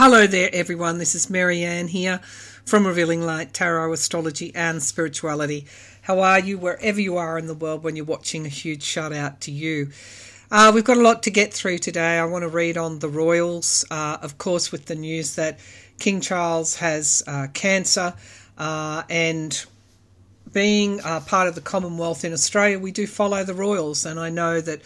Hello there, everyone. This is Maryann here from Revealing Light Tarot, Astrology, and Spirituality. How are you, wherever you are in the world, when you're watching? A huge shout out to you. Uh, we've got a lot to get through today. I want to read on the royals, uh, of course, with the news that King Charles has uh, cancer uh, and being uh, part of the Commonwealth in Australia, we do follow the royals, and I know that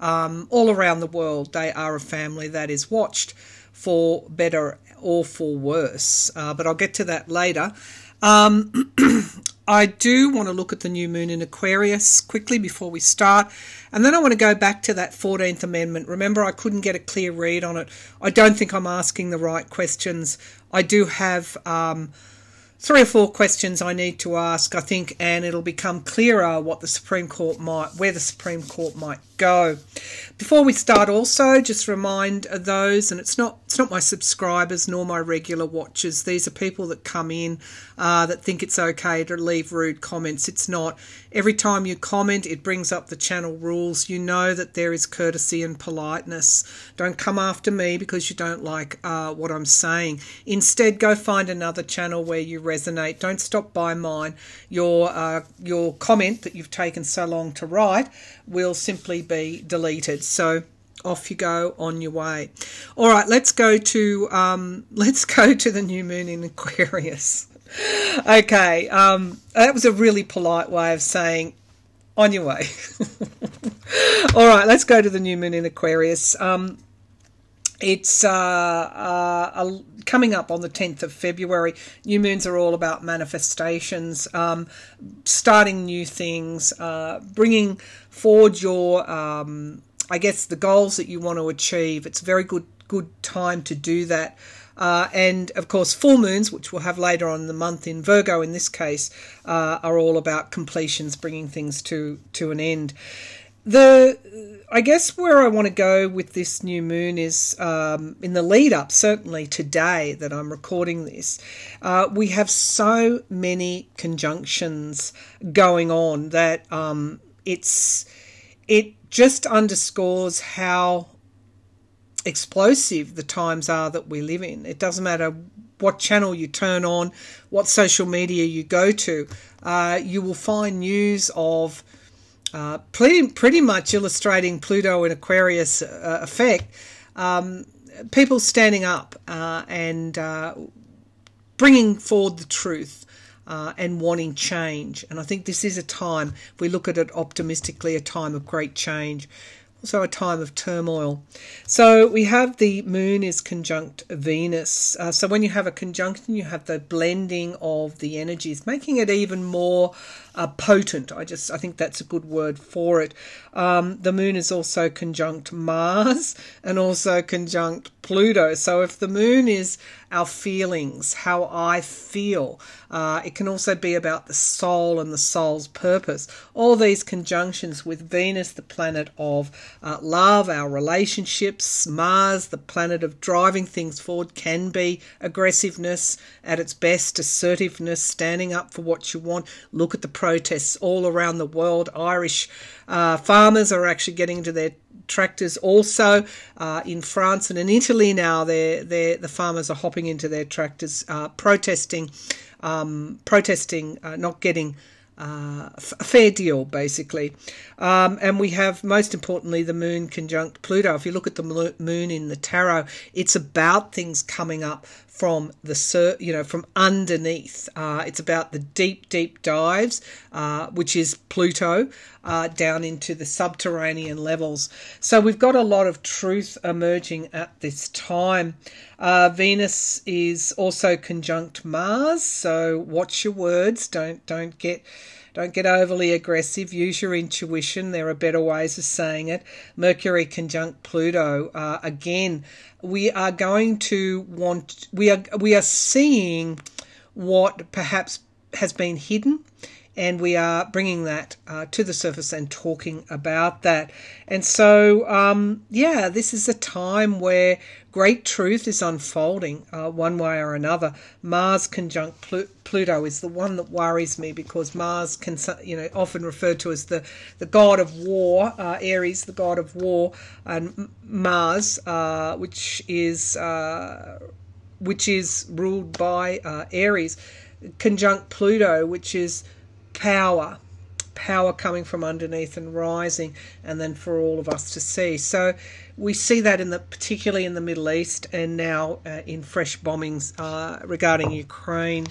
um, all around the world they are a family that is watched for better or for worse. Uh, but I'll get to that later. Um, I do want to look at the new moon in Aquarius quickly before we start. And then I want to go back to that 14th Amendment. Remember, I couldn't get a clear read on it. I don't think I'm asking the right questions. I do have. Um, three or four questions I need to ask, I think, and it'll become clearer what the Supreme Court might, where the Supreme Court might go. Before we start, also just remind those, and it's not it's not my subscribers nor my regular watchers. These are people that come in uh, that think it's okay to leave rude comments. It's not. Every time you comment, it brings up the channel rules. You know that there is courtesy and politeness. Don't come after me because you don't like uh, what I'm saying. Instead, go find another channel where you resonate. Don't stop by mine. Your uh, your comment that you've taken so long to write will simply be deleted. So off you go on your way. All right, let's go to um, let's go to the new moon in Aquarius. okay, um, that was a really polite way of saying on your way. All right, let's go to the new moon in Aquarius. Um, it's uh, uh, coming up on the 10th of February. New moons are all about manifestations, um, starting new things, uh, bringing forward your, um, I guess, the goals that you want to achieve. It's a very good good time to do that. Uh, and of course, full moons, which we'll have later on in the month in Virgo, in this case, uh, are all about completions, bringing things to to an end. The I guess where I want to go with this new moon is um, in the lead up, certainly today that I'm recording this, uh, we have so many conjunctions going on that um, it's it just underscores how explosive the times are that we live in. It doesn't matter what channel you turn on, what social media you go to, uh, you will find news of uh, pretty, pretty much illustrating Pluto and Aquarius uh, effect. Um, people standing up uh, and uh, bringing forward the truth. Uh, and wanting change. And I think this is a time, if we look at it optimistically, a time of great change also a time of turmoil. So we have the moon is conjunct Venus. Uh, so when you have a conjunction, you have the blending of the energies, making it even more uh, potent. I just I think that's a good word for it. Um, the moon is also conjunct Mars and also conjunct Pluto. So if the moon is our feelings, how I feel, uh, it can also be about the soul and the soul's purpose. All these conjunctions with Venus, the planet of uh, love, our relationships, Mars, the planet of driving things forward, can be aggressiveness at its best, assertiveness, standing up for what you want. Look at the protests all around the world. Irish uh, farmers are actually getting into their tractors also uh, in France and in Italy now. They're, they're, the farmers are hopping into their tractors, uh, protesting, um, protesting, uh, not getting. Uh, a fair deal, basically. Um, and we have, most importantly, the moon conjunct Pluto. If you look at the moon in the tarot, it's about things coming up from the you know from underneath. Uh, it's about the deep, deep dives, uh, which is Pluto, uh, down into the subterranean levels. So we've got a lot of truth emerging at this time. Uh, Venus is also conjunct Mars, so watch your words. Don't don't get don't get overly aggressive. Use your intuition. There are better ways of saying it. Mercury conjunct Pluto. Uh, again, we are going to want. We are we are seeing what perhaps has been hidden and we are bringing that uh, to the surface and talking about that. And so, um, yeah, this is a time where great truth is unfolding uh, one way or another. Mars conjunct Pl- Pluto is the one that worries me because Mars can, you know, often referred to as the, the god of war, uh, Ares, the god of war, and Mars, uh, which is uh, which is ruled by uh, Aries, conjunct Pluto, which is power, power coming from underneath and rising, and then for all of us to see. So we see that in the particularly in the Middle East and now uh, in fresh bombings uh, regarding Ukraine.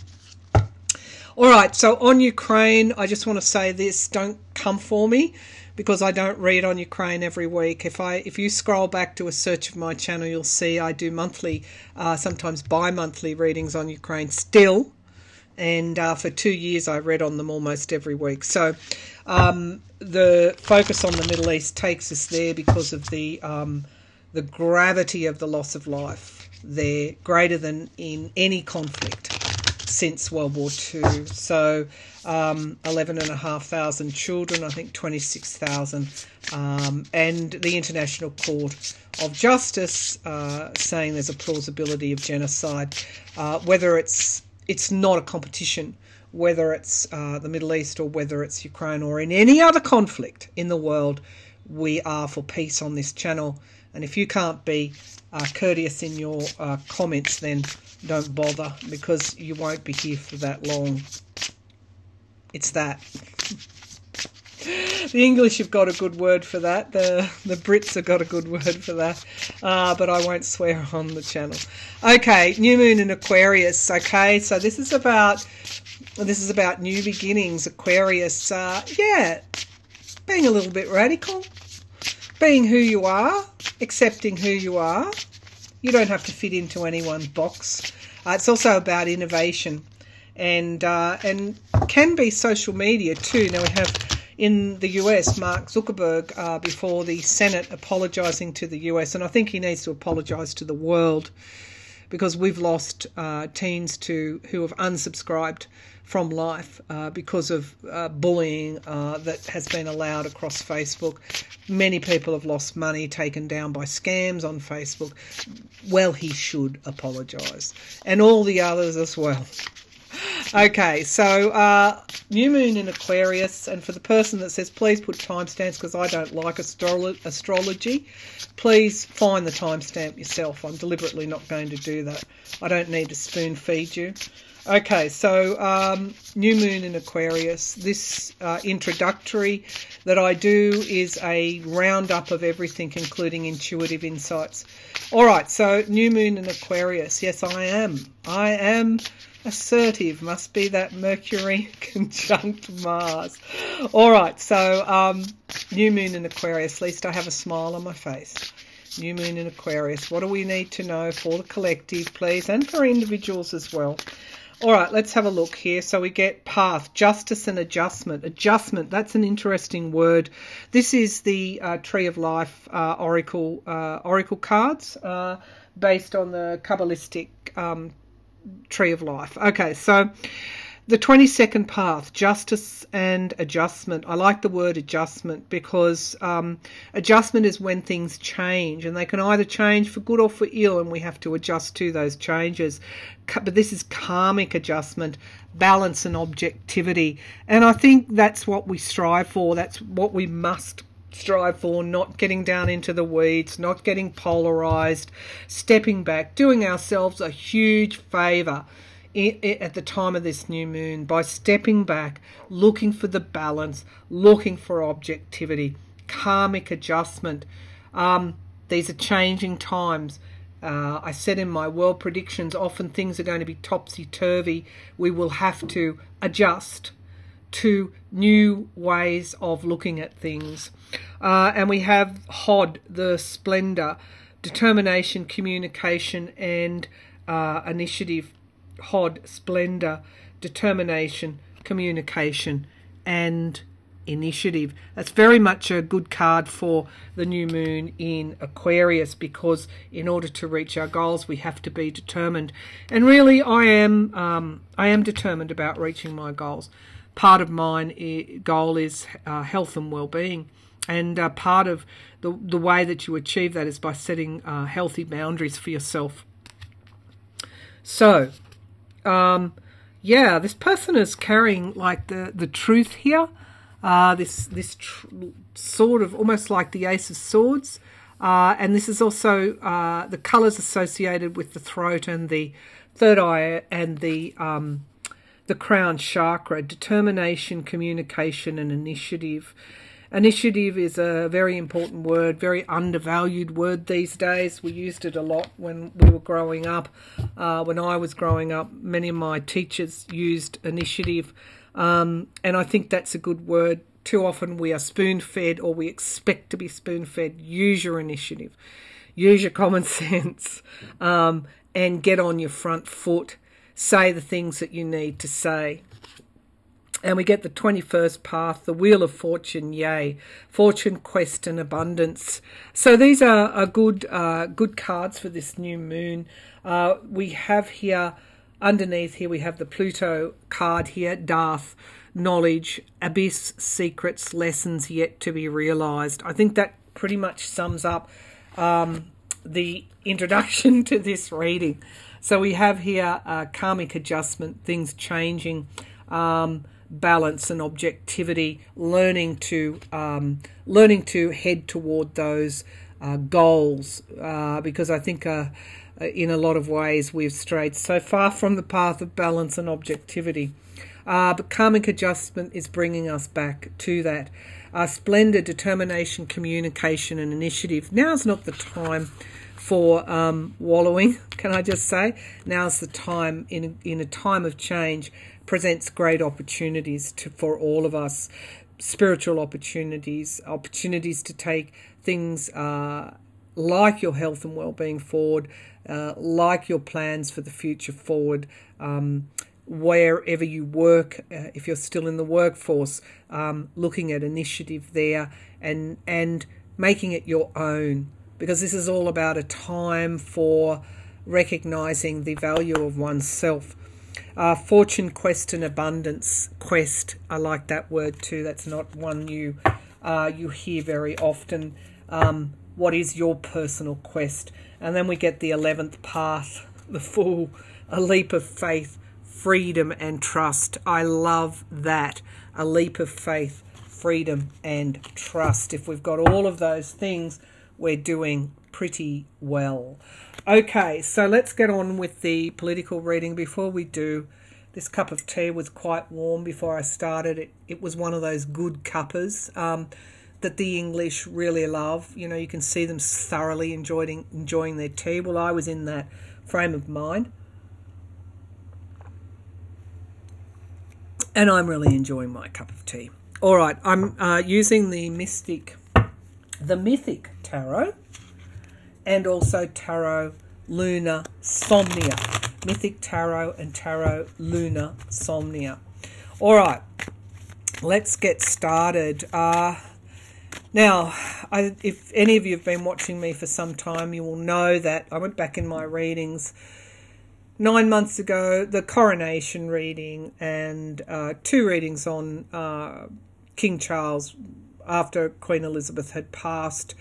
All right, so on Ukraine, I just want to say this: don't come for me because I don't read on Ukraine every week. If I if you scroll back to a search of my channel, you'll see I do monthly, uh, sometimes bi-monthly readings on Ukraine still, and uh, for two years I read on them almost every week. So um, the focus on the Middle East takes us there because of the um, the gravity of the loss of life there, greater than in any conflict since World War II. So, um, 11,500 children, I think 26,000, um, and the International Court of Justice uh, saying there's a plausibility of genocide, uh, whether it's it's not a competition, whether it's uh, the Middle East or whether it's Ukraine or in any other conflict in the world, we are for peace on this channel. And if you can't be uh, courteous in your uh, comments, then don't bother because you won't be here for that long. It's that. The English have got a good word for that. The the Brits have got a good word for that. Uh, but I won't swear on the channel. Okay, new moon in Aquarius. Okay, so this is about this is about new beginnings. Aquarius. Uh, yeah, being a little bit radical, being who you are, accepting who you are. You don't have to fit into any one box. Uh, it's also about innovation and uh, and can be social media too. Now we have in the US Mark Zuckerberg uh, before the Senate apologising to the US, and I think he needs to apologise to the world because we've lost uh, teens to who have unsubscribed from life uh, because of uh, bullying uh, that has been allowed across Facebook. Many people have lost money taken down by scams on Facebook. Well, he should apologise, and all the others as well. Okay, so uh, new moon in Aquarius, and for the person that says please put timestamps because I don't like astro- astrology, please find the timestamp yourself. I'm deliberately not going to do that. I don't need to spoon feed you. Okay, so um, new moon in Aquarius. This uh, introductory that I do is a roundup of everything, including intuitive insights. All right, so new moon in Aquarius. Yes, I am. I am assertive. Must be that Mercury conjunct Mars. All right, so um, new moon in Aquarius. At least I have a smile on my face. New moon in Aquarius. What do we need to know for the collective, please, and for individuals as well? All right, let's have a look here. So we get path, justice and adjustment. Adjustment, that's an interesting word. This is the uh, Tree of Life uh, Oracle uh, Oracle cards uh, based on the Kabbalistic um, Tree of Life. Okay, so the 22nd path, justice and adjustment. I like the word adjustment because um, adjustment is when things change and they can either change for good or for ill, and we have to adjust to those changes. But this is karmic adjustment, balance, and objectivity. And I think that's what we strive for, that's what we must strive for, not getting down into the weeds, not getting polarized, stepping back, doing ourselves a huge favor at the time of this new moon by stepping back, looking for the balance, looking for objectivity, karmic adjustment. Um, these are changing times. Uh, I said in my world predictions, often things are going to be topsy turvy. We will have to adjust to new ways of looking at things. Uh, and we have HOD, the splendor, determination, communication, and uh, initiative. HOD, splendor, determination, communication, and initiative. That's very much a good card for the new moon in Aquarius because in order to reach our goals, we have to be determined. And really, I am um, I am determined about reaching my goals. Part of mine goal is uh, health and well-being, and uh, part of the the way that you achieve that is by setting uh, healthy boundaries for yourself. So um, yeah, this person is carrying like the the truth here. Uh, this this sort of almost like the Ace of Swords. Uh, and this is also uh, the colours associated with the throat and the third eye and the um, the crown chakra determination, communication, and initiative. Initiative is a very important word, very undervalued word these days. We used it a lot when we were growing up. Uh, when I was growing up, many of my teachers used initiative, um, and I think that's a good word. Too often we are spoon fed or we expect to be spoon fed. Use your initiative, use your common sense, um, and get on your front foot say the things that you need to say. And we get the 21st path, the Wheel of Fortune, yay, fortune, quest, and abundance. So these are, are good, uh, good cards for this new moon. Uh, we have here, underneath here, we have the Pluto card here, Daath, knowledge, abyss, secrets, lessons yet to be realized. I think that pretty much sums up um, the introduction to this reading. So we have here uh, karmic adjustment, things changing, um, balance and objectivity, learning to um, learning to head toward those uh, goals. Uh, because I think uh, uh, in a lot of ways we've strayed so far from the path of balance and objectivity. Uh, but karmic adjustment is bringing us back to that. Splendid determination, communication, and initiative. Now's not the time for um, wallowing, can I just say? Now's the time, in, in a time of change, presents great opportunities to, for all of us spiritual opportunities, opportunities to take things uh, like your health and well-being forward, uh, like your plans for the future forward. Um, wherever you work, uh, if you're still in the workforce, um, looking at initiative there and and making it your own because this is all about a time for recognizing the value of oneself. Uh, fortune, quest, and abundance. Quest, I like that word too. That's not one you uh, you hear very often. Um, what is your personal quest? And then we get the eleventh path, the fool, a leap of faith, freedom, and trust. I love that. A leap of faith, freedom, and trust. If we've got all of those things we're doing pretty well. Okay, so let's get on with the political reading. Before we do, this cup of tea was quite warm before I started. It, it was one of those good cuppers um, that the English really love. You know, you can see them thoroughly enjoying enjoying their tea. Well, I was in that frame of mind. And I'm really enjoying my cup of tea. All right, I'm uh, using the Mystic the Mythic Tarot and also Tarot Lunar Somnia. Mythic Tarot and Tarot Lunar Somnia. All right, let's get started. Uh, now, I, if any of you have been watching me for some time, you will know that I went back in my readings nine months ago, the coronation reading, and uh, two readings on uh, King Charles after Queen Elizabeth had passed,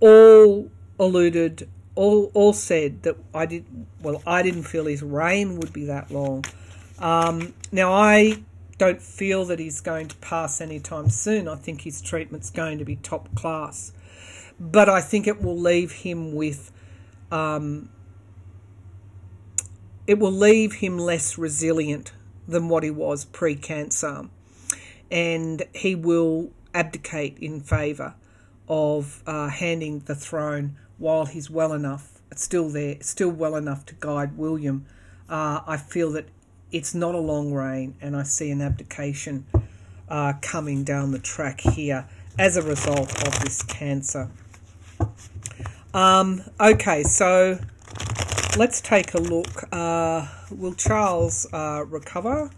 all alluded, all all said that I did well. I didn't feel his reign would be that long. Um, now I don't feel that he's going to pass anytime soon. I think his treatment's going to be top class, but I think it will leave him with. Um, it will leave him less resilient than what he was pre cancer. And he will abdicate in favour of uh, handing the throne while he's well enough, still there, still well enough to guide William. Uh, I feel that it's not a long reign, and I see an abdication uh, coming down the track here as a result of this cancer. Um, okay, so let's take a look. Uh, will Charles uh, recover?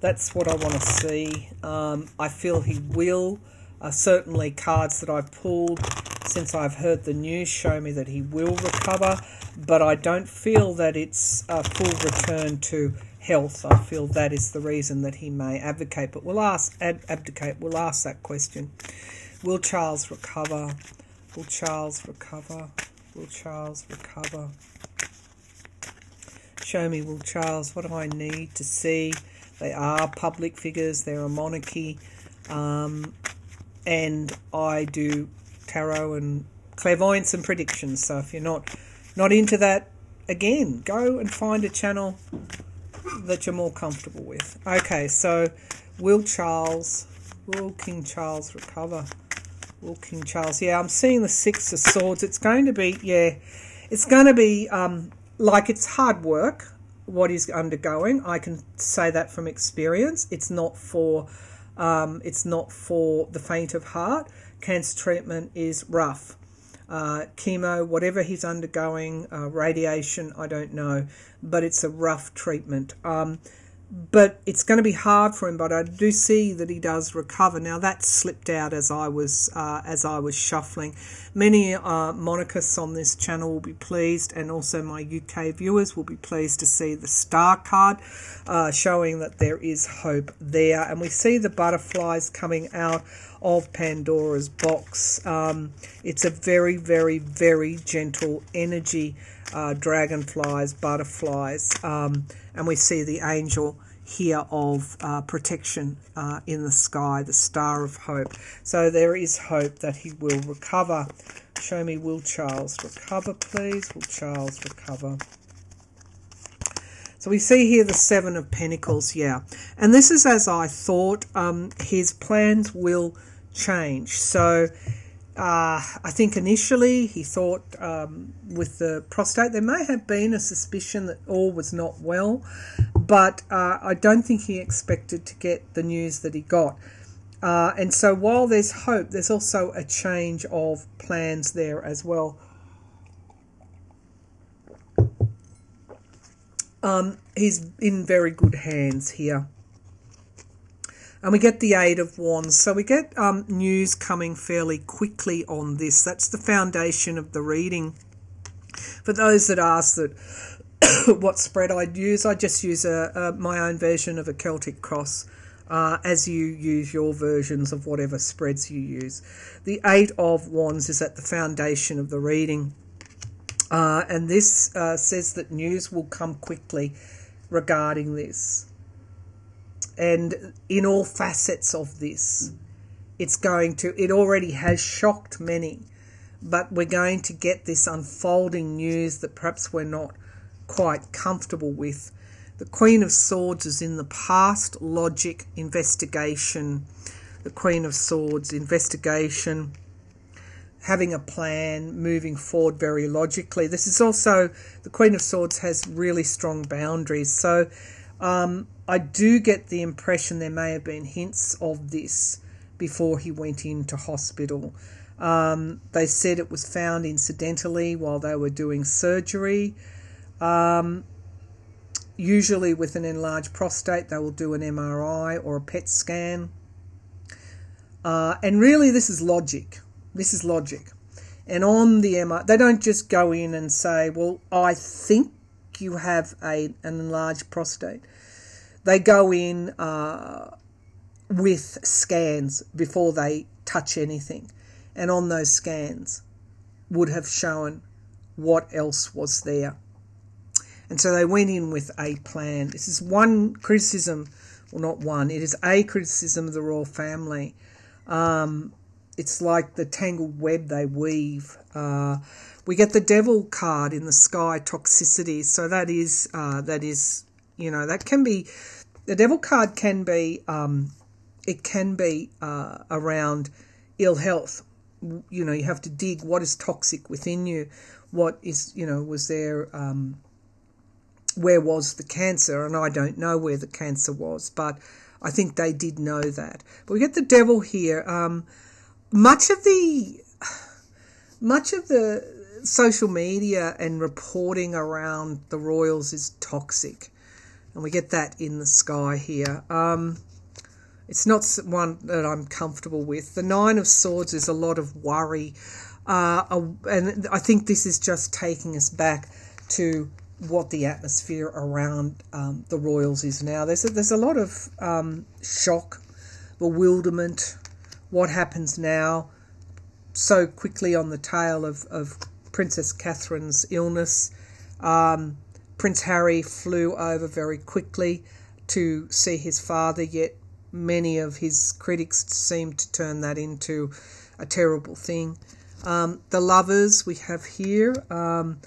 That's what I want to see. Um, I feel he will. Uh, certainly, cards that I've pulled since I've heard the news show me that he will recover, but I don't feel that it's a full return to health. I feel that is the reason that he may advocate. But we'll ask ad, abdicate. We'll ask that question. Will Charles recover? Will Charles recover? Will Charles recover? Show me, Will Charles, what do I need to see? They are public figures. They're a monarchy. Um, and I do tarot and clairvoyance and predictions. So if you're not not into that, again, go and find a channel that you're more comfortable with. Okay, so will Charles, will King Charles recover? Will King Charles? Yeah, I'm seeing the Six of Swords. It's going to be, yeah, it's going to be um, like it's hard work what he's undergoing. I can say that from experience. It's not for um, it's not for the faint of heart. Cancer treatment is rough. Uh, chemo, whatever he's undergoing, uh, radiation, I don't know, but it's a rough treatment. Um, but it's going to be hard for him. But I do see that he does recover. Now that slipped out as I was uh, as I was shuffling. Many uh, monarchists on this channel will be pleased, and also my UK viewers will be pleased to see the star card, uh, showing that there is hope there. And we see the butterflies coming out of Pandora's box. Um, it's a very, very, very gentle energy. Uh, dragonflies, butterflies. Um, and we see the angel here of uh, protection uh, in the sky, the star of hope. So there is hope that he will recover. Show me, will Charles recover, please? Will Charles recover? So we see here the Seven of Pentacles, yeah. And this is as I thought. Um, his plans will change. So uh, I think initially he thought um, with the prostate there may have been a suspicion that all was not well, but uh, I don't think he expected to get the news that he got. Uh, and so while there's hope, there's also a change of plans there as well. Um, he's in very good hands here and we get the Eight of Wands. So we get um, news coming fairly quickly on this. That's the foundation of the reading. For those that ask that what spread I'd use, I just use a, a, my own version of a Celtic cross. Uh, as you use your versions of whatever spreads you use. The Eight of Wands is at the foundation of the reading. Uh, and this uh, says that news will come quickly regarding this and in all facets of this it's going to it already has shocked many but we're going to get this unfolding news that perhaps we're not quite comfortable with. The queen of swords is in the past logic investigation. The queen of swords investigation having a plan moving forward very logically. This is also the queen of swords has really strong boundaries. So um, I do get the impression there may have been hints of this before he went into hospital. Um, they said it was found incidentally while they were doing surgery. Um, usually, with an enlarged prostate, they will do an MRI or a PET scan. Uh, and really, this is logic. This is logic. And on the MRI, they don't just go in and say, Well, I think you have a, an enlarged prostate they go in uh, with scans before they touch anything, and on those scans would have shown what else was there. And so they went in with a plan. This is one criticism, well, not one, it is a criticism of the royal family. Um, it's like the tangled web they weave. Uh, we get the devil card in the sky, toxicity. So that is uh, that is you know, that can be the devil card can be um, it can be uh, around ill health. You know, you have to dig what is toxic within you. What is you know was there. Um, where was the cancer? And I don't know where the cancer was, but I think they did know that. But we get the devil here. Um, much of the much of the social media and reporting around the royals is toxic and we get that in the sky here. Um, it's not one that I'm comfortable with. The Nine of Swords is a lot of worry, uh, and I think this is just taking us back to what the atmosphere around um, the royals is now. There's a, there's a lot of um, shock, bewilderment. What happens now? So quickly on the tail of, of Princess Catherine's illness. Um, Prince Harry flew over very quickly to see his father, yet many of his critics seem to turn that into a terrible thing. Um, the lovers we have here, um,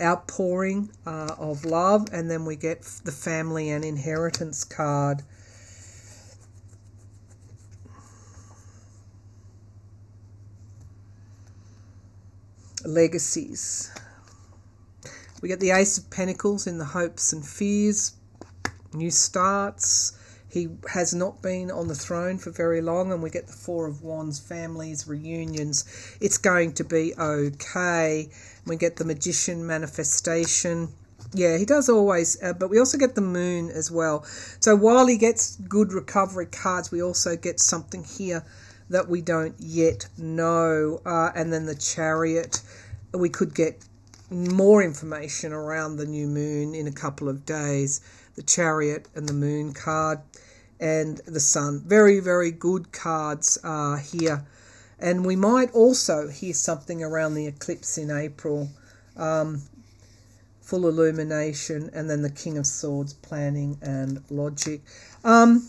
outpouring uh, of love, and then we get the family and inheritance card. Legacies. We get the Ace of Pentacles in the hopes and fears, new starts. He has not been on the throne for very long, and we get the Four of Wands, families, reunions. It's going to be okay. We get the Magician manifestation. Yeah, he does always, uh, but we also get the moon as well. So while he gets good recovery cards, we also get something here that we don't yet know. Uh, and then the chariot, we could get more information around the new moon in a couple of days. The chariot and the moon card and the sun. Very, very good cards uh, here. And we might also hear something around the eclipse in April. Um, full illumination, and then the King of Swords, planning and logic. Um,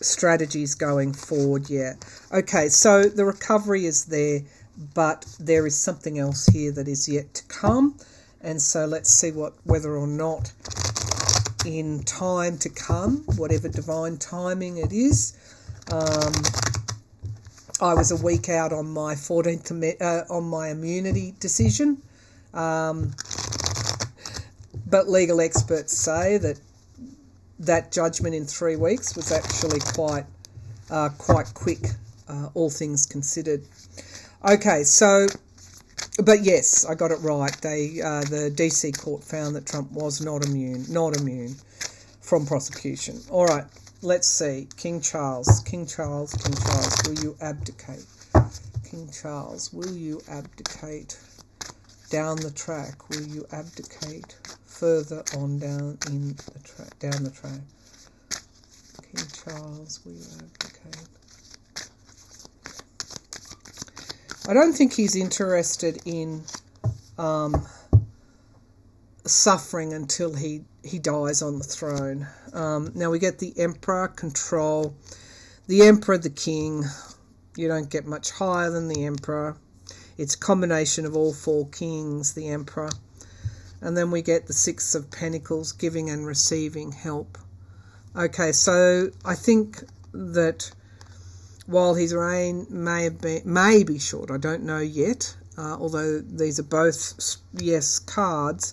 strategies going forward, yeah. Okay, so the recovery is there, but there is something else here that is yet to come. And so let's see what whether or not in time to come, whatever divine timing it is. Um, I was a week out on my 14th uh, on my immunity decision, um, but legal experts say that that judgment in three weeks was actually quite uh, quite quick, uh, all things considered. Okay, so, but yes, I got it right. They uh, the DC court found that Trump was not immune, not immune from prosecution. All right, let's see. King Charles, King Charles, King Charles, will you abdicate? King Charles, will you abdicate? Down the track, will you abdicate? further on down in the track, down the track. King Charles, we advocate. I don't think he's interested in um, suffering until he he dies on the throne. Um, now we get the emperor control, the emperor, the king. You don't get much higher than the emperor. It's combination of all four kings, the emperor. And then we get the Six of Pentacles, giving and receiving help. Okay, so I think that while his reign may be, may be short, I don't know yet, uh, although these are both, yes, cards,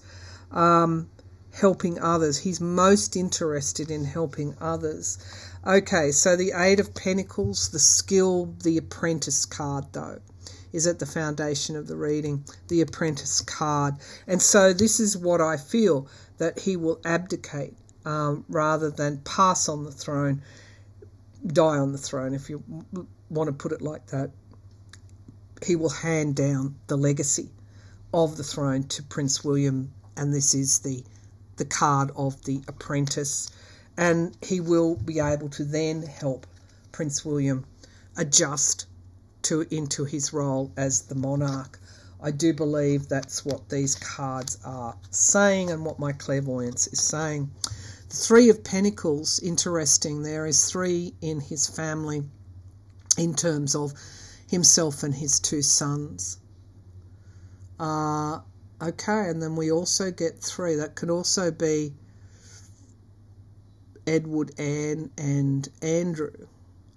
um, helping others. He's most interested in helping others. Okay, so the Eight of Pentacles, the skill, the apprentice card, though is at the foundation of the reading, the apprentice card. And so this is what I feel that he will abdicate um, rather than pass on the throne, die on the throne, if you want to put it like that. He will hand down the legacy of the throne to Prince William, and this is the the card of the apprentice, and he will be able to then help Prince William adjust to into his role as the monarch. I do believe that's what these cards are saying and what my clairvoyance is saying. Three of Pentacles, interesting. There is three in his family in terms of himself and his two sons. Uh, okay, and then we also get three. That could also be Edward, Anne, and Andrew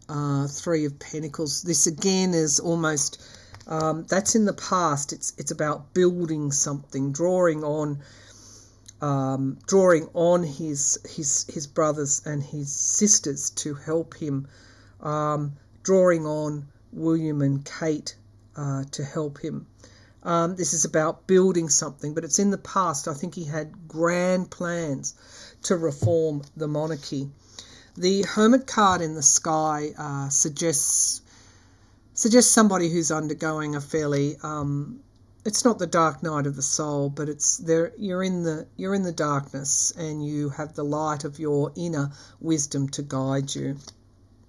uh, Three of Pentacles. This again is almost um, that's in the past. It's it's about building something, drawing on, um, drawing on his his his brothers and his sisters to help him, um, drawing on William and Kate uh, to help him. Um, this is about building something, but it's in the past. I think he had grand plans to reform the monarchy. The Hermit card in the sky uh, suggests suggests somebody who's undergoing a fairly um, it's not the dark night of the soul, but it's there. You're in the you're in the darkness, and you have the light of your inner wisdom to guide you.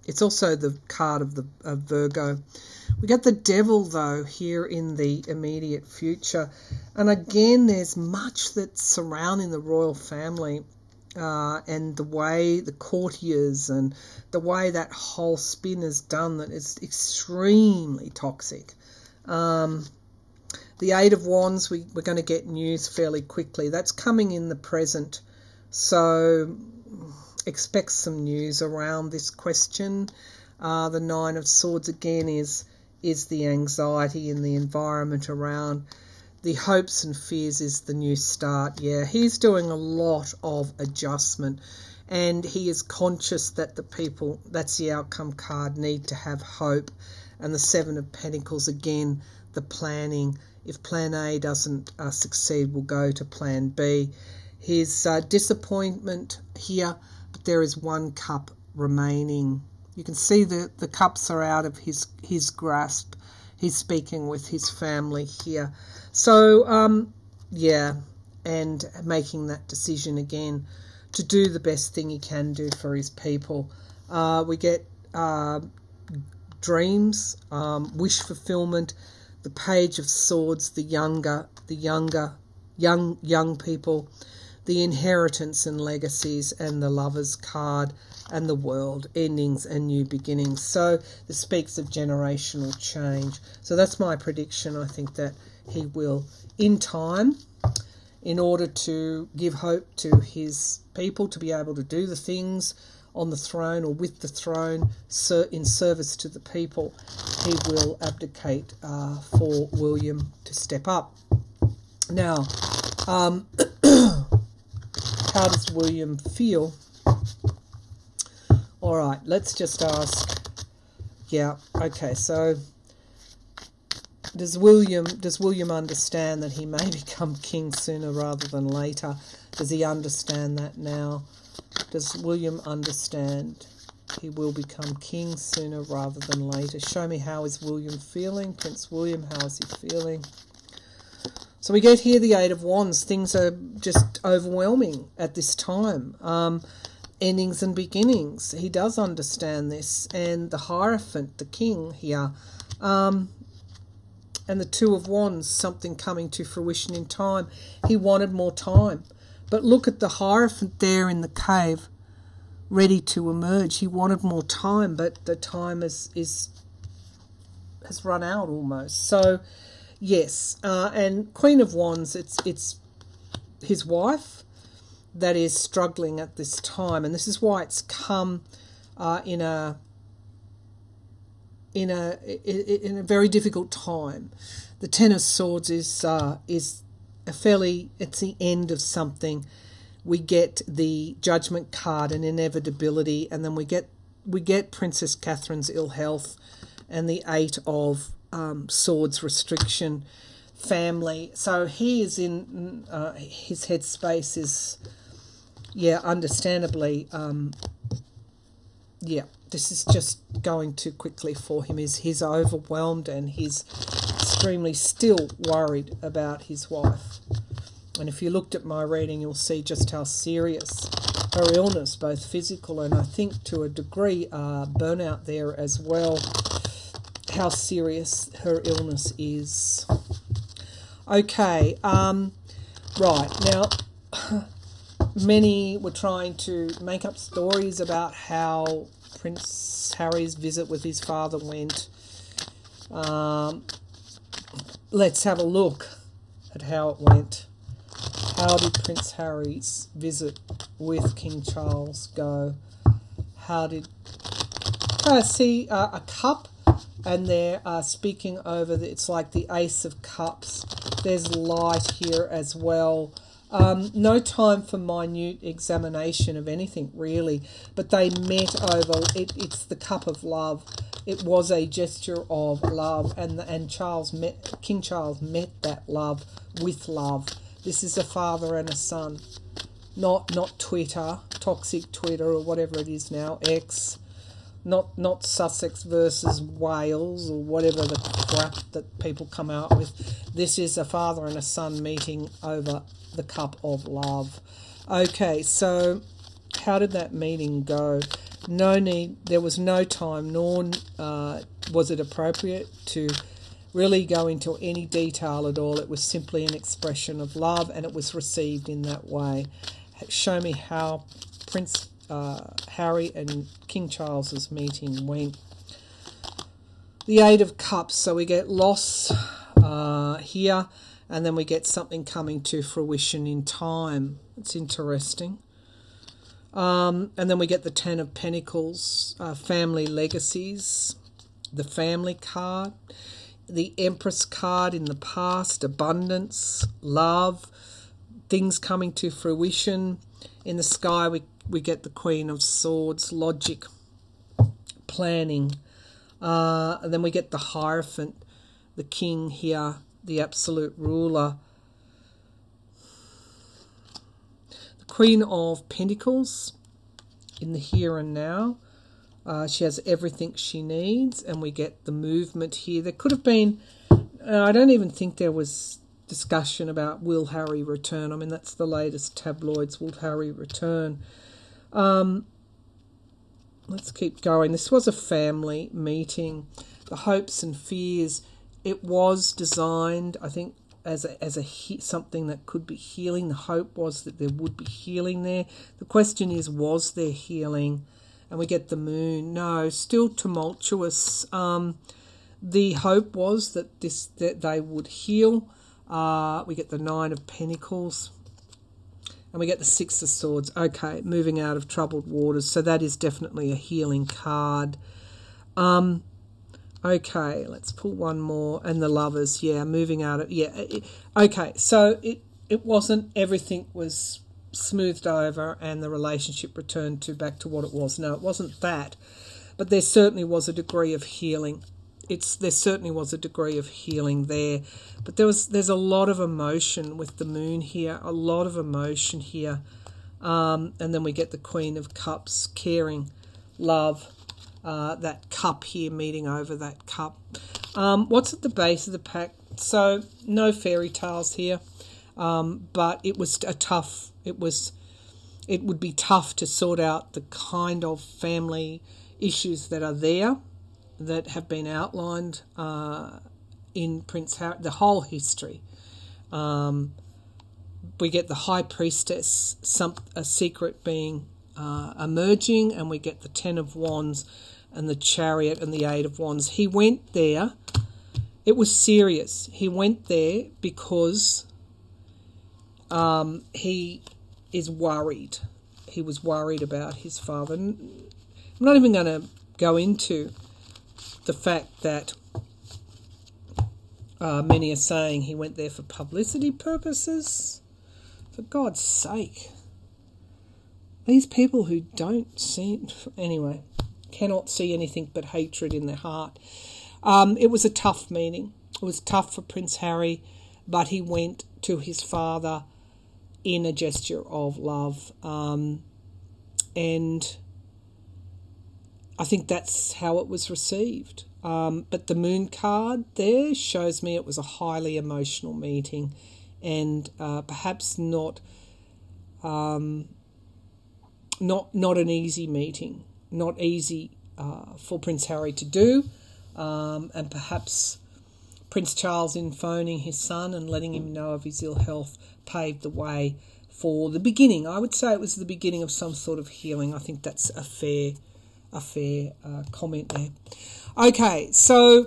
It's also the card of the of Virgo. We get the devil though here in the immediate future, and again, there's much that's surrounding the royal family uh, and the way the courtiers and the way that whole spin is done that is extremely toxic. Um, the Eight of Wands, we, we're going to get news fairly quickly. That's coming in the present. So expect some news around this question. Uh, the Nine of Swords again is is the anxiety in the environment around the hopes and fears is the new start. Yeah, he's doing a lot of adjustment and he is conscious that the people, that's the outcome card, need to have hope. And the Seven of Pentacles, again, the planning. If plan A doesn't uh, succeed, will go to plan B. His uh, disappointment here, but there is one cup remaining. You can see that the cups are out of his, his grasp. He's speaking with his family here. So, um, yeah, and making that decision again to do the best thing he can do for his people. Uh, we get uh, dreams, um, wish fulfillment, the page of swords, the younger, the younger, young, young people, the inheritance and legacies, and the lover's card, and the world, endings and new beginnings. So this speaks of generational change. So that's my prediction. I think that he will, in time, in order to give hope to his people to be able to do the things on the throne or with the throne in service to the people, he will abdicate uh, for William to step up. Now, um, how does William feel? All right, let's just ask. Yeah, okay, so does William does William understand that he may become king sooner rather than later? Does he understand that now? Does William understand he will become king sooner rather than later? Show me how is William feeling? Prince William, how is he feeling? So we get here the Eight of Wands. Things are just overwhelming at this time. Um, endings and beginnings. He does understand this. And the Hierophant, the king here, um, and the Two of Wands, something coming to fruition in time. He wanted more time. But look at the Hierophant there in the cave, ready to emerge. He wanted more time, but the time is, is has run out almost. So, yes, uh, and Queen of Wands, it's it's his wife that is struggling at this time, and this is why it's come uh, in a in a in a very difficult time. The Ten of Swords is uh, is fairly it's the end of something. We get the Judgment card and inevitability, and then we get we get Princess Catherine's ill health, and the Eight of um, Swords restriction, family. So he is in uh, his headspace is yeah, understandably um, yeah this is just going too quickly for him. Is he's overwhelmed and he's extremely still worried about his wife. And if you looked at my reading, you'll see just how serious her illness, both physical and I think to a degree uh, burnout there as well, how serious her illness is. Okay, um, right, now many were trying to make up stories about how Prince Harry's visit with his father went. Um, let's have a look at how it went. How did Prince Harry's visit with King Charles go? How did I see uh, a cup and they're uh, speaking over the, it's like the ace of cups there's light here as well um, no time for minute examination of anything really, but they met over it, it's the cup of love. It was a gesture of love, and and Charles met King Charles met that love with love. This is a father and a son, not not Twitter, toxic Twitter or whatever it is now, X not not Sussex versus Wales or whatever the crap that people come out with. This is a father and a son meeting over the cup of love. Okay, so how did that meeting go? No need, there was no time, nor uh, was it appropriate to really go into any detail at all. It was simply an expression of love and it was received in that way. Show me how Prince uh, Harry and King Charles's meeting went. the Eight of Cups. So we get loss uh, here, and then we get something coming to fruition in time. It's interesting. Um, and then we get the Ten of Pentacles, uh, family legacies, the family card, the Empress card in the past, abundance, love, things coming to fruition. In the sky, we, we get the Queen of Swords, logic, planning. Uh, and then we get the Hierophant, the King here, the absolute ruler. Queen of Pentacles in the here and now. Uh, she has everything she needs, and we get the movement here. There could have been, uh, I don't even think there was discussion about will Harry return. I mean, that's the latest tabloids. Will Harry return? Um, let's keep going. This was a family meeting. The hopes and fears. It was designed, I think, as a, as a he, something that could be healing. The hope was that there would be healing there. The question is, was there healing? And we get the moon. No, still tumultuous. Um, the hope was that this that they would heal. Uh, we get the nine of pentacles. And we get the Six of Swords. Okay, moving out of troubled waters. So that is definitely a healing card. Um, Okay, let's pull one more. And the lovers, yeah, moving out of yeah. Okay, so it it wasn't everything was smoothed over and the relationship returned to back to what it was. No, it wasn't that, but there certainly was a degree of healing. It's there certainly was a degree of healing there, but there was there's a lot of emotion with the moon here. A lot of emotion here, um, and then we get the Queen of Cups, caring, love uh, that cup here, meeting over that cup. Um, what's at the base of the pack? So no fairy tales here, um, but it was a tough. It was. It would be tough to sort out the kind of family issues that are there, that have been outlined uh, in Prince Harry, the whole history. Um, we get the High Priestess, some a secret being uh, emerging, and we get the Ten of Wands and the Chariot and the Eight of Wands. He went there. It was serious. He went there because um, he is worried. He was worried about his father. I'm not even going to go into the fact that uh, many are saying he went there for publicity purposes. For God's sake. These people who don't seem. Anyway, cannot see anything but hatred in their heart. Um, it was a tough meeting. It was tough for Prince Harry, but he went to his father in a gesture of love. Um, and I think that's how it was received. Um, but the moon card there shows me it was a highly emotional meeting and uh, perhaps not um, not not an easy meeting, not easy uh, for Prince Harry to do, um, and perhaps Prince Charles in phoning his son and letting him know of his ill health paved the way for the beginning. I would say it was the beginning of some sort of healing. I think that's a fair a fair uh, comment there. Okay, so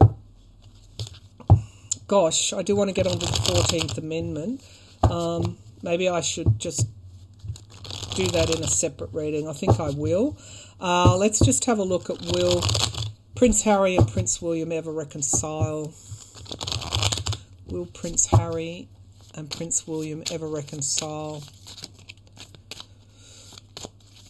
gosh, I do want to get on to the Fourteenth Amendment. Um, maybe I should just do that in a separate reading. I think I will. Uh, let's just have a look at will Prince Harry and Prince William ever reconcile? Will Prince Harry and Prince William ever reconcile?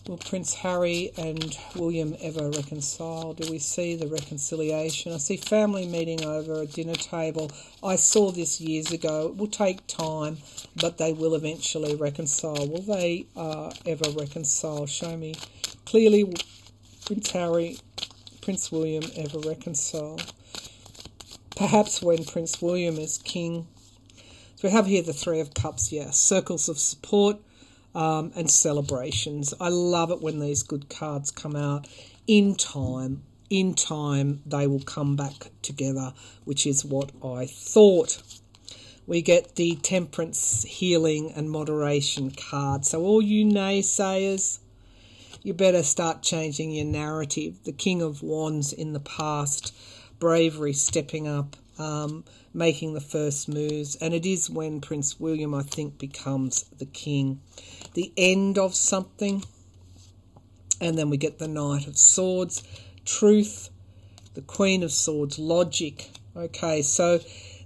Will Prince Harry and William ever reconcile? Do we see the reconciliation? I see family meeting over a dinner table. I saw this years ago. It will take time, but they will eventually reconcile. Will they uh, ever reconcile? Show me clearly. Prince Harry, Prince William ever reconcile? Perhaps when Prince William is king. So we have here the Three of Cups. Yes, circles of support um, and celebrations. I love it when these good cards come out in time. In time, they will come back together, which is what I thought. We get the temperance, healing, and moderation card. So, all you naysayers, you better start changing your narrative. The King of Wands in the past bravery, stepping up, um, making the first moves. And it is when Prince William, I think, becomes the king. The end of something. And then we get the Knight of Swords, truth, the Queen of Swords, logic. Okay, so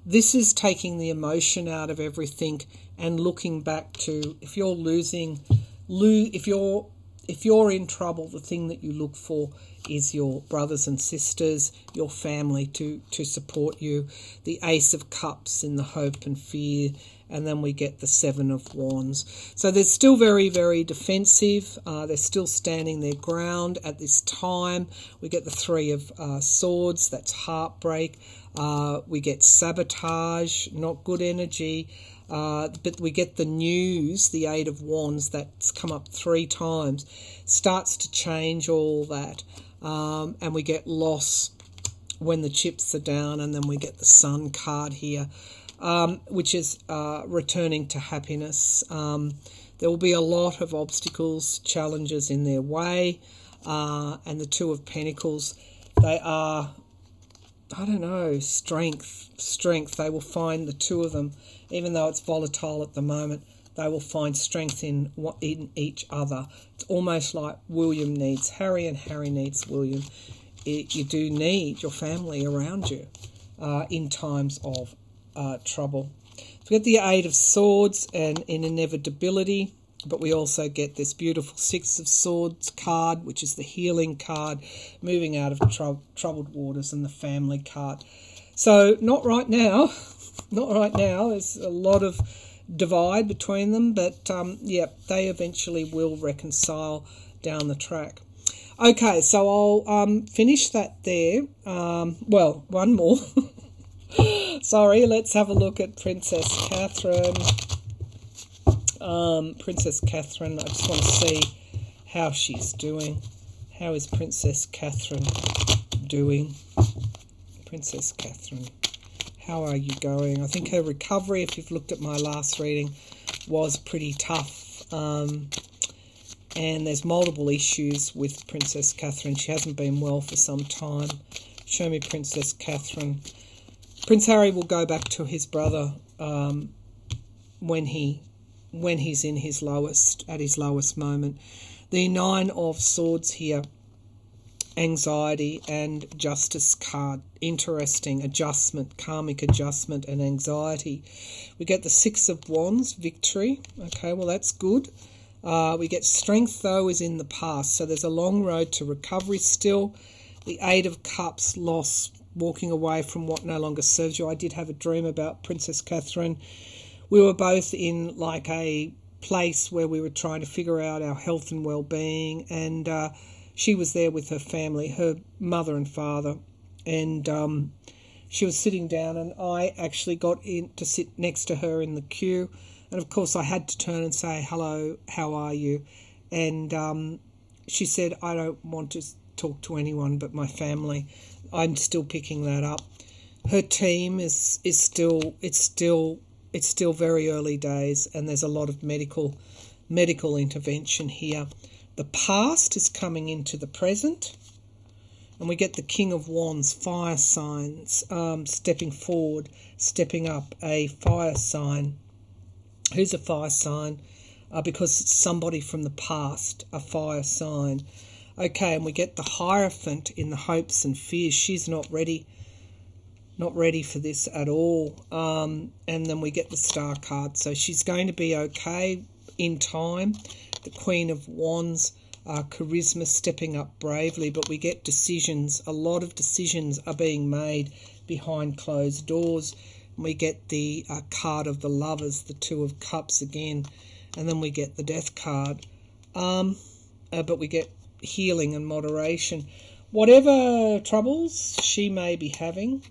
this is taking the emotion out of everything and looking back to if you're losing, lo- if you're if you're in trouble, the thing that you look for is your brothers and sisters, your family to, to support you. The Ace of Cups in the hope and fear, and then we get the Seven of Wands. So they're still very, very defensive. Uh, they're still standing their ground at this time. We get the Three of uh, Swords, that's heartbreak. Uh, we get sabotage, not good energy. Uh, but we get the news, the Eight of Wands, that's come up three times, starts to change all that. Um, and we get loss when the chips are down, and then we get the Sun card here, um, which is uh, returning to happiness. Um, there will be a lot of obstacles, challenges in their way, uh, and the Two of Pentacles, they are I don't know, strength, strength. They will find the two of them, even though it's volatile at the moment, they will find strength in in each other. It's almost like William needs Harry and Harry needs William. It, you do need your family around you uh, in times of uh, trouble. We get the Eight of Swords and in inevitability but we also get this beautiful Six of Swords card, which is the healing card, moving out of tr- troubled waters, and the family card. So, not right now, not right now. There's a lot of divide between them, but um, yeah, they eventually will reconcile down the track. Okay, so I'll um, finish that there. Um, well, one more. Sorry, let's have a look at Princess Catherine um, Princess Catherine. I just want to see how she's doing. How is Princess Catherine doing? Princess Catherine, how are you going? I think her recovery, if you've looked at my last reading, was pretty tough. Um, and there's multiple issues with Princess Catherine. She hasn't been well for some time. Show me Princess Catherine. Prince Harry will go back to his brother um, when he when he's in his lowest, at his lowest moment. The Nine of Swords here, anxiety and justice card. Interesting adjustment, karmic adjustment and anxiety. We get the Six of Wands, victory. Okay, well, that's good. Uh, we get strength, though, is in the past. So there's a long road to recovery still. The Eight of Cups, loss, walking away from what no longer serves you. I did have a dream about Princess Catherine we were both in like a place where we were trying to figure out our health and well-being and uh, she was there with her family her mother and father and um, she was sitting down and i actually got in to sit next to her in the queue. And of course i had to turn and say hello how are you? And um, she said i don't want to talk to anyone but my family. I'm still picking that up. Her team is is still it's still it's still very early days and there's a lot of medical medical intervention here. The past is coming into the present, and we get the King of Wands, fire signs, um, stepping forward, stepping up, a fire sign. Who's a fire sign? Uh, because it's somebody from the past, a fire sign. Okay, and we get the Hierophant in the hopes and fears. She's not ready not ready for this at all. Um, and then we get the star card. So she's going to be okay in time. The Queen of Wands, uh, charisma stepping up bravely, but we get decisions. A lot of decisions are being made behind closed doors. We get the uh, card of the lovers, the Two of Cups again, and then we get the Death card. Um, uh, but we get healing and moderation. Whatever troubles she may be having,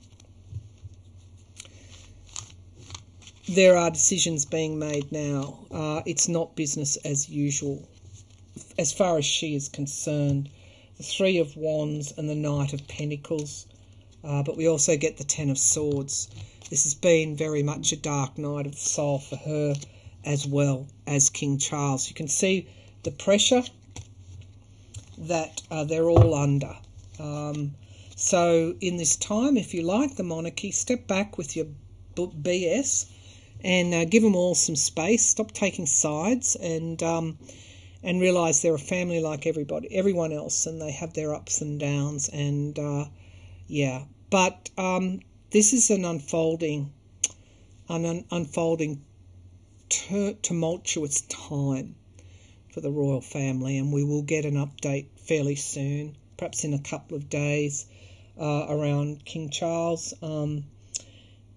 there are decisions being made now. Uh, it's not business as usual, as far as she is concerned. The Three of Wands and the Knight of Pentacles, uh, but we also get the Ten of Swords. This has been very much a dark night of the soul for her, as well as King Charles. You can see the pressure that uh, they're all under. Um, So, in this time, if you like the monarchy, step back with your BS and uh, give them all some space. Stop taking sides and um, and realize they're a family like everybody, everyone else, and they have their ups and downs. And uh, yeah, but um, this is an unfolding, an un- unfolding tumultuous time for the royal family, and we will get an update fairly soon, perhaps in a couple of days, uh, around King Charles. Um,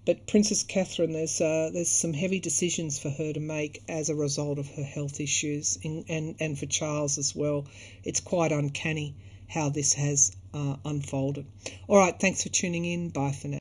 but Princess Catherine, there's uh, there's some heavy decisions for her to make as a result of her health issues, in, and and for Charles as well. It's quite uncanny how this has uh, unfolded. All right, thanks for tuning in. Bye for now.